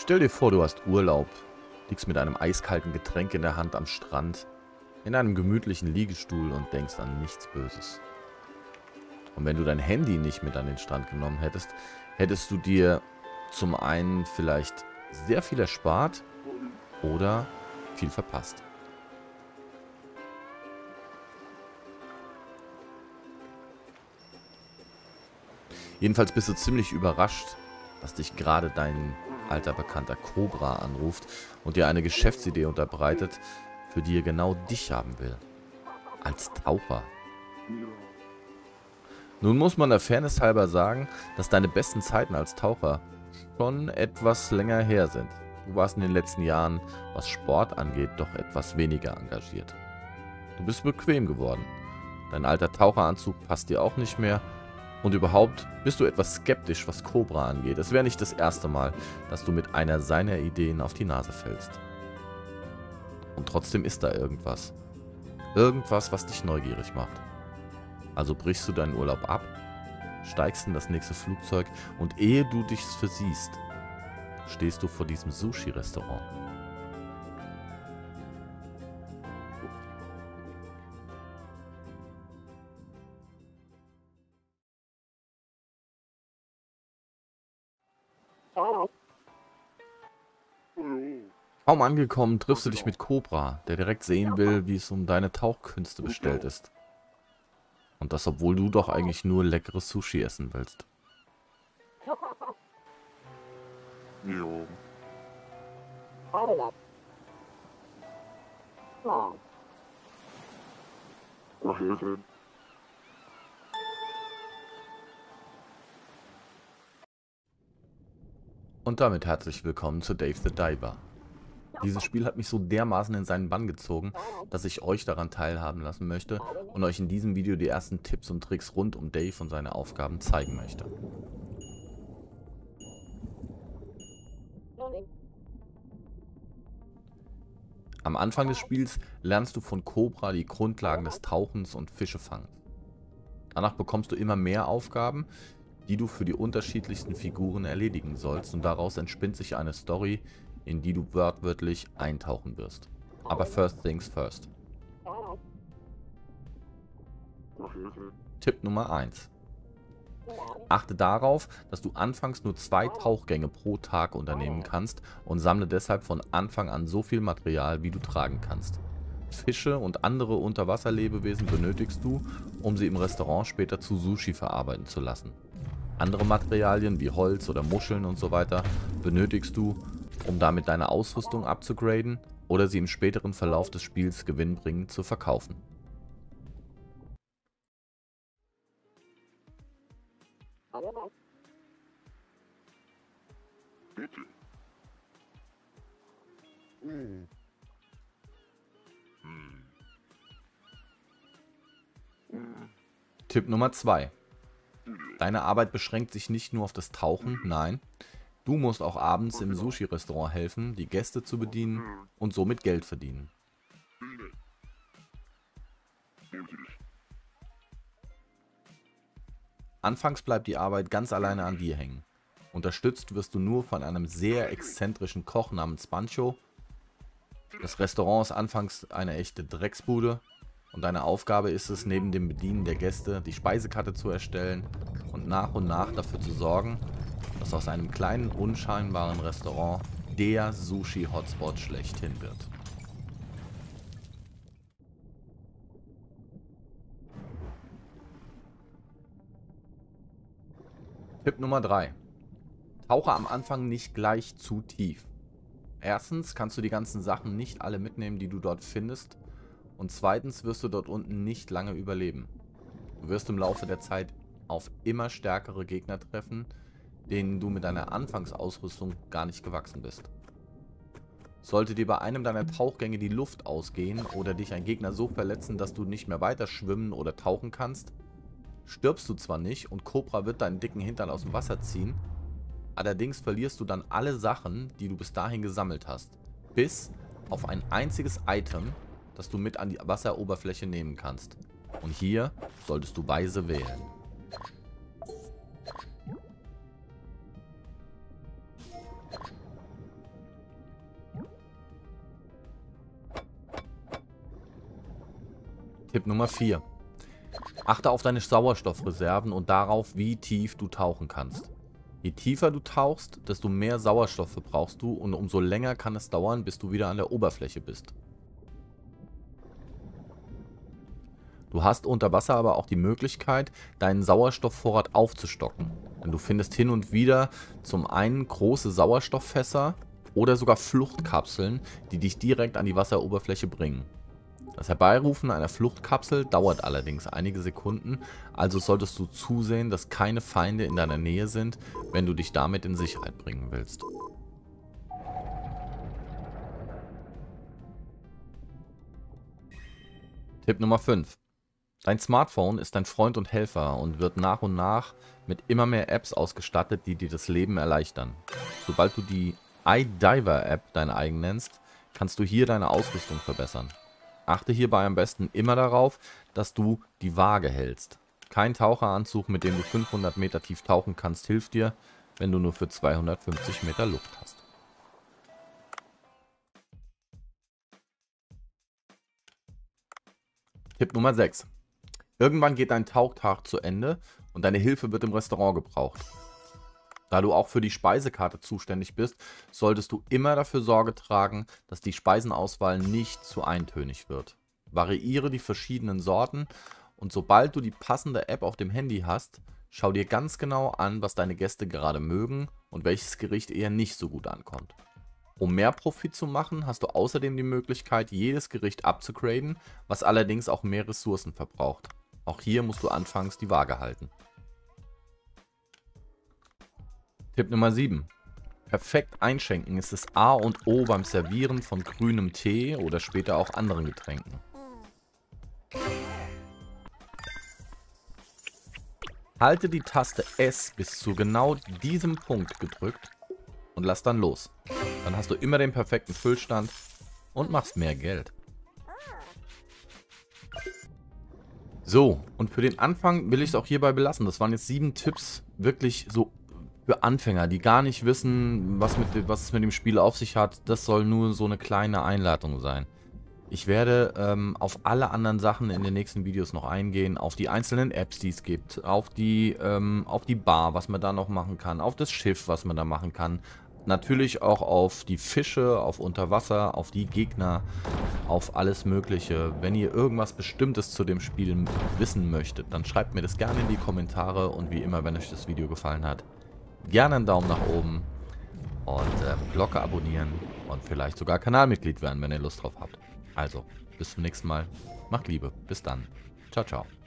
Stell dir vor, du hast Urlaub, liegst mit einem eiskalten Getränk in der Hand am Strand, in einem gemütlichen Liegestuhl und denkst an nichts Böses. Und wenn du dein Handy nicht mit an den Strand genommen hättest, hättest du dir zum einen vielleicht sehr viel erspart oder viel verpasst. Jedenfalls bist du ziemlich überrascht, dass dich gerade dein alter Bekannter Cobra anruft und dir eine Geschäftsidee unterbreitet, für die er genau dich haben will. Als Taucher. Nun muss man der Fairness halber sagen, dass deine besten Zeiten als Taucher schon etwas länger her sind. Du warst in den letzten Jahren, was Sport angeht, doch etwas weniger engagiert. Du bist bequem geworden. Dein alter Taucheranzug passt dir auch nicht mehr und überhaupt bist du etwas skeptisch, was Cobra angeht. Es wäre nicht das erste Mal, dass du mit einer seiner Ideen auf die Nase fällst. Und trotzdem ist da irgendwas. Irgendwas, was dich neugierig macht. Also brichst du deinen Urlaub ab, steigst in das nächste Flugzeug und ehe du dich versiehst, stehst du vor diesem Sushi-Restaurant. Kaum angekommen, triffst du dich mit Cobra, der direkt sehen will, wie es um deine Tauchkünste bestellt ist. Und das, obwohl du doch eigentlich nur leckeres Sushi essen willst. Jo. Und damit herzlich willkommen zu Dave the Diver. Dieses Spiel hat mich so dermaßen in seinen Bann gezogen, dass ich euch daran teilhaben lassen möchte und euch in diesem Video die ersten Tipps und Tricks rund um Dave und seine Aufgaben zeigen möchte. Am Anfang des Spiels lernst du von Cobra die Grundlagen des Tauchens und Fischefangens. Danach bekommst du immer mehr Aufgaben, die du für die unterschiedlichsten Figuren erledigen sollst und daraus entspinnt sich eine Story, in die du wörtwörtlich eintauchen wirst. Aber first things first. Tipp Nummer 1. Achte darauf, dass du anfangs nur zwei Tauchgänge pro Tag unternehmen kannst und sammle deshalb von Anfang an so viel Material, wie du tragen kannst. Fische und andere Unterwasserlebewesen benötigst du, um sie im Restaurant später zu Sushi verarbeiten zu lassen. Andere Materialien wie Holz oder Muscheln und so weiter benötigst du, um damit deine Ausrüstung abzugraden oder sie im späteren Verlauf des Spiels gewinnbringend zu verkaufen. Bitte. Hm. Tipp Nummer 2. Deine Arbeit beschränkt sich nicht nur auf das Tauchen, nein, Du musst auch abends im Sushi-Restaurant helfen, die Gäste zu bedienen und somit Geld verdienen. Anfangs bleibt die Arbeit ganz alleine an dir hängen. Unterstützt wirst du nur von einem sehr exzentrischen Koch namens Pancho. Das Restaurant ist anfangs eine echte Drecksbude und deine Aufgabe ist es, neben dem Bedienen der Gäste die Speisekarte zu erstellen und nach und nach dafür zu sorgen, dass aus einem kleinen, unscheinbaren Restaurant der Sushi-Hotspot schlechthin wird. Tipp Nummer 3. Tauche am Anfang nicht gleich zu tief. Erstens kannst du die ganzen Sachen nicht alle mitnehmen, die du dort findest. Und zweitens wirst du dort unten nicht lange überleben. Du wirst im Laufe der Zeit auf immer stärkere Gegner treffen, denen du mit deiner Anfangsausrüstung gar nicht gewachsen bist. Sollte dir bei einem deiner Tauchgänge die Luft ausgehen oder dich ein Gegner so verletzen, dass du nicht mehr weiter schwimmen oder tauchen kannst, stirbst du zwar nicht und Cobra wird deinen dicken Hintern aus dem Wasser ziehen, allerdings verlierst du dann alle Sachen, die du bis dahin gesammelt hast, bis auf ein einziges Item, das du mit an die Wasseroberfläche nehmen kannst. Und hier solltest du weise wählen. Tipp Nummer 4. Achte auf deine Sauerstoffreserven und darauf, wie tief du tauchen kannst. Je tiefer du tauchst, desto mehr Sauerstoff verbrauchst du und umso länger kann es dauern, bis du wieder an der Oberfläche bist. Du hast unter Wasser aber auch die Möglichkeit, deinen Sauerstoffvorrat aufzustocken. Denn du findest hin und wieder zum einen große Sauerstofffässer oder sogar Fluchtkapseln, die dich direkt an die Wasseroberfläche bringen. Das Herbeirufen einer Fluchtkapsel dauert allerdings einige Sekunden, also solltest du zusehen, dass keine Feinde in deiner Nähe sind, wenn du dich damit in Sicherheit bringen willst. Tipp Nummer 5. Dein Smartphone ist dein Freund und Helfer und wird nach und nach mit immer mehr Apps ausgestattet, die dir das Leben erleichtern. Sobald du die iDiver App dein eigen nennst, kannst du hier deine Ausrüstung verbessern. Achte hierbei am besten immer darauf, dass du die Waage hältst. Kein Taucheranzug, mit dem du 500 Meter tief tauchen kannst, hilft dir, wenn du nur für 250 Meter Luft hast. Tipp Nummer 6. Irgendwann geht dein Tauchtag zu Ende und deine Hilfe wird im Restaurant gebraucht. Da du auch für die Speisekarte zuständig bist, solltest du immer dafür Sorge tragen, dass die Speisenauswahl nicht zu eintönig wird. Variiere die verschiedenen Sorten und sobald du die passende App auf dem Handy hast, schau dir ganz genau an, was deine Gäste gerade mögen und welches Gericht eher nicht so gut ankommt. Um mehr Profit zu machen, hast du außerdem die Möglichkeit, jedes Gericht abzugraden, was allerdings auch mehr Ressourcen verbraucht. Auch hier musst du anfangs die Waage halten. Tipp Nummer 7. Perfekt einschenken ist das A und O beim Servieren von grünem Tee oder später auch anderen Getränken. Halte die Taste S bis zu genau diesem Punkt gedrückt und lass dann los. Dann hast du immer den perfekten Füllstand und machst mehr Geld. So, und für den Anfang will ich es auch hierbei belassen. Das waren jetzt sieben Tipps, wirklich so für Anfänger, die gar nicht wissen, was, mit, was es mit dem Spiel auf sich hat. Das soll nur so eine kleine Einladung sein. Ich werde ähm, auf alle anderen Sachen in den nächsten Videos noch eingehen, auf die einzelnen Apps, die es gibt, auf die, ähm, auf die Bar, was man da noch machen kann, auf das Schiff, was man da machen kann. Natürlich auch auf die Fische, auf Unterwasser, auf die Gegner, auf alles mögliche. Wenn ihr irgendwas Bestimmtes zu dem Spiel wissen möchtet, dann schreibt mir das gerne in die Kommentare und wie immer, wenn euch das Video gefallen hat, gerne einen Daumen nach oben und ähm, Glocke abonnieren und vielleicht sogar Kanalmitglied werden, wenn ihr Lust drauf habt. Also, bis zum nächsten Mal. Macht Liebe. Bis dann. Ciao, ciao.